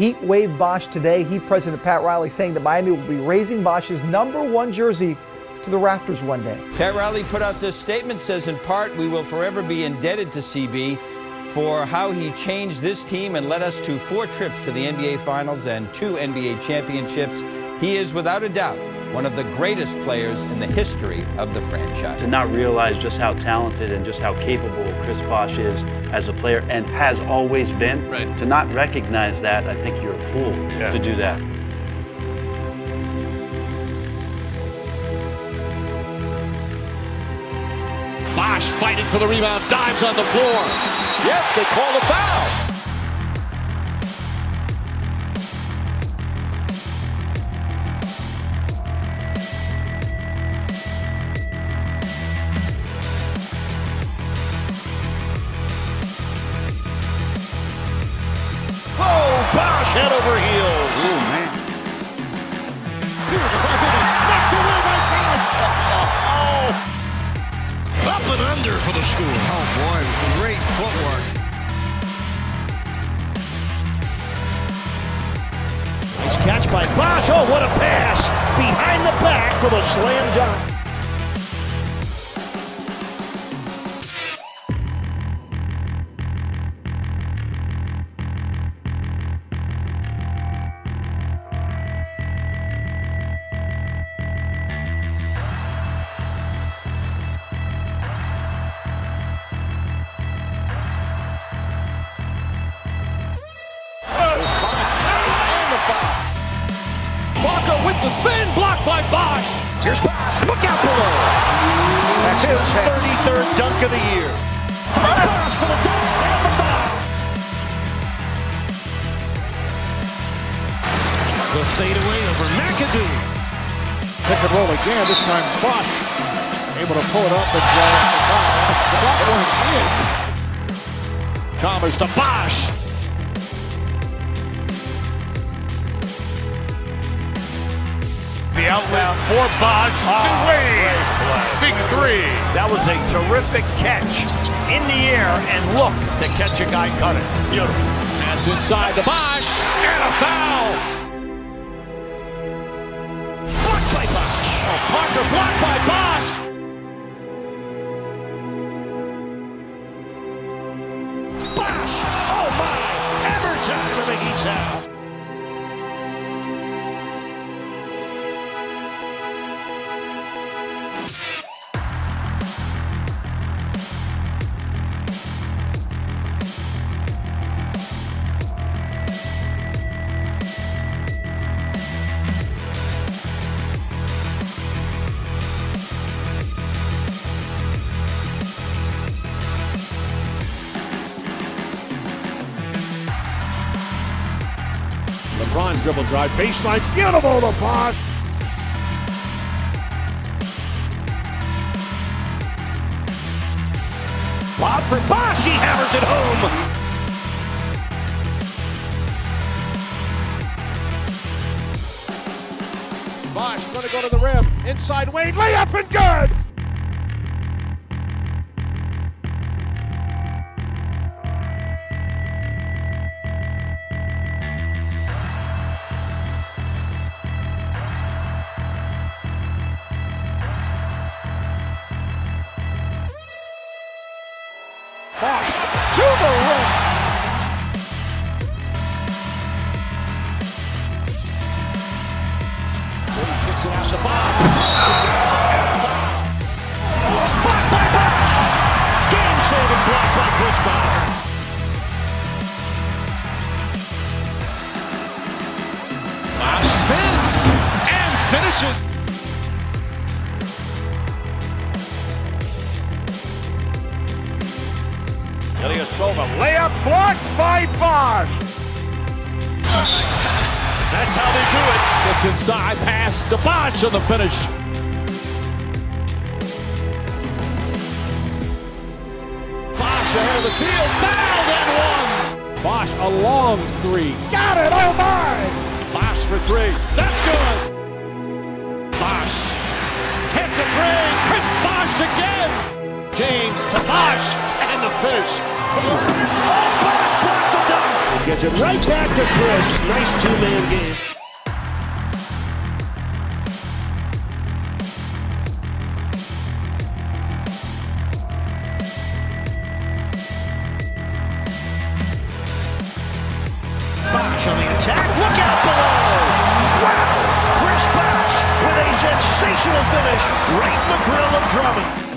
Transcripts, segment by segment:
Heat waived Bosh today. Heat President Pat Riley saying that Miami will be raising Bosh's number one jersey to the rafters one day. Pat Riley put out this statement, says in part, we will forever be indebted to CB for how he changed this team and led us to four trips to the NBA Finals and two NBA championships. He is, without a doubt, one of the greatest players in the history of the franchise. To not realize just how talented and just how capable Chris Bosh is as a player and has always been, right. to not recognize that, I think you're a fool yeah. to do that. Bosh fighting for the rebound, dives on the floor. Yes, they call the foul. For the slam dunk. The spin, blocked by Bosh. Here's Bosh, look out below. That's His 33rd dunk of the year. Bosh for the dunk and the foul. The fadeaway over McAdoo. Pick and roll again, this time Bosh able to pull it up and draw the foul. Chalmers to Bosh. For Bosh oh, to Wade. Big three. That was a terrific catch in the air, and look to catch a guy cutting. Beautiful. Pass inside the Bosh, and a foul. Blocked by Bosh. Oh, Parker blocked by Bosh. LeBron dribble drive, baseline, beautiful to Bosh. Bob for Bosh, he hammers it home. Bosh going to go to the rim, inside Wade, layup and good. Bosh to the rim. He kicks it out to Bosh. Blocked by Bosh. Game saving block by Chris Bosh. Bosh spins and finishes. Ilyasova layup blocked by Bosh. That's how they do it. Gets inside, pass to Bosh on the finish. Bosh ahead of the field, fouled and one. Bosh a long three. Got it, oh my! Bosh for three. That's good. Bosh hits a three. Chris Bosh again. James to Bosh and the finish. Dunk. Gets it right back to Chris. Nice two-man game. Bosh on the attack. Look out below. Wow. Chris Bosh with a sensational finish right in the grill of Drummond.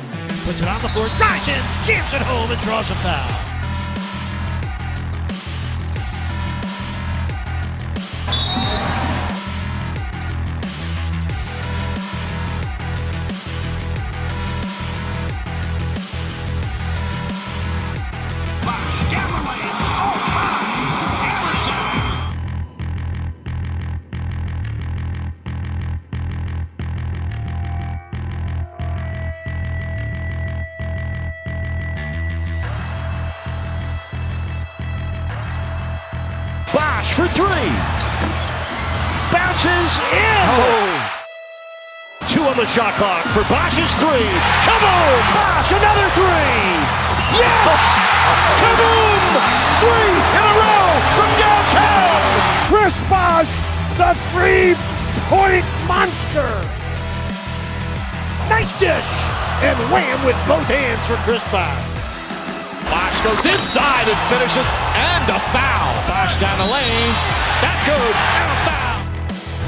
Puts it on the floor, drives in, jams it home, and draws a foul. For three. Bounces in. Oh. Two on the shot clock for Bosh's three. Kaboom! Bosh, another three. Yes! Kaboom! Three in a row from downtown. Chris Bosh, the three-point monster. Nice dish. And wham with both hands for Chris Bosh. Bosh goes inside and finishes, and a foul. Bosh down the lane. That good, and a foul.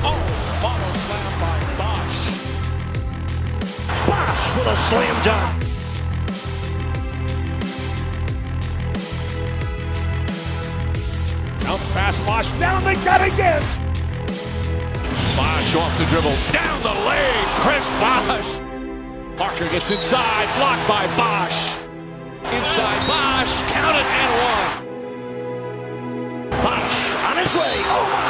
Oh, follow slam by Bosh. Bosh with a slam dunk. Bounce pass, Bosh down the gut again. Bosh off the dribble, down the lane. Chris Bosh. Parker gets inside, blocked by Bosh. Inside Bosh, count it and one. Bosh. Oh my!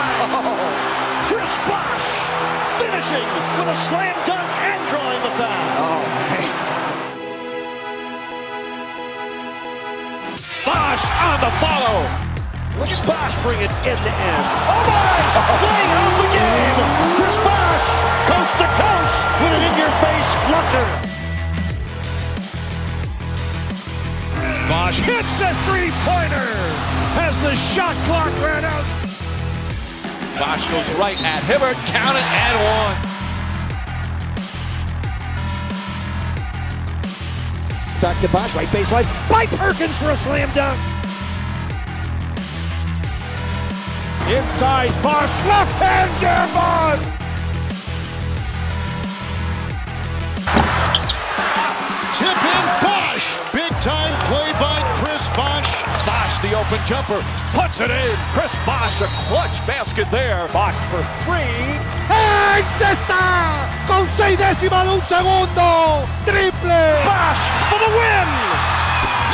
Chris Bosh finishing with a slam dunk and drawing the foul. Oh, hey. Bosh on the follow. Look at Bosh bring it in the end. Oh my! Laying out the game. Chris Bosh coast to coast with an in-your-face flutter. Bosh hits a three-pointer as the shot clock ran out. Bosh goes right at Hibbert, count it and one. Back to Bosh, right baseline. By Perkins for a slam dunk. Inside Bosh, left hand jam Bosh. Tip in Bosh. Big time play by Chris Bosh. Bosh, open jumper, puts it in. Chris Bosh, a clutch basket there. Bosh for three. ¡En cesta! Con seis décimas de un segundo. Triple. Bosh for the win.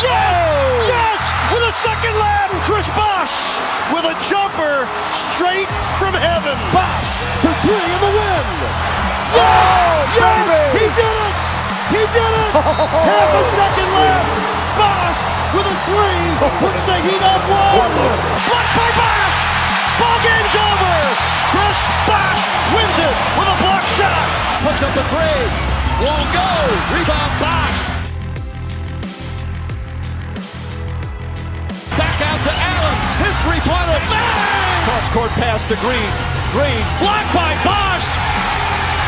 Yes! Yes! With a second lap, Chris Bosh with a jumper straight from heaven. Bosh for three in the win. Yes! Oh, yes! baby! He did it! He did it! Half a second left. Bosh with a three puts the Heat up one. Blocked by Bosh. Ball game's over. Chris Bosh wins it with a block shot. Puts up a three. Won't go. Rebound Bosh. Back out to Allen. His three-pointer. Bang! Cross-court pass to Green. Green blocked by Bosh.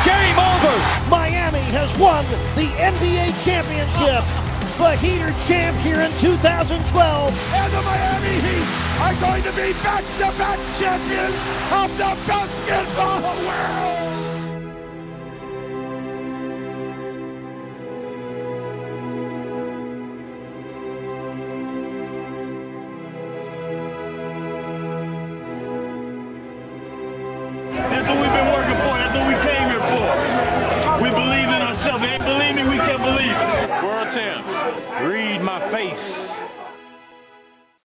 Game over. Miami has won the NBA championship. The Heat are champs here in 2012. And the Miami Heat are going to be back-to-back champions of the basketball world. Face.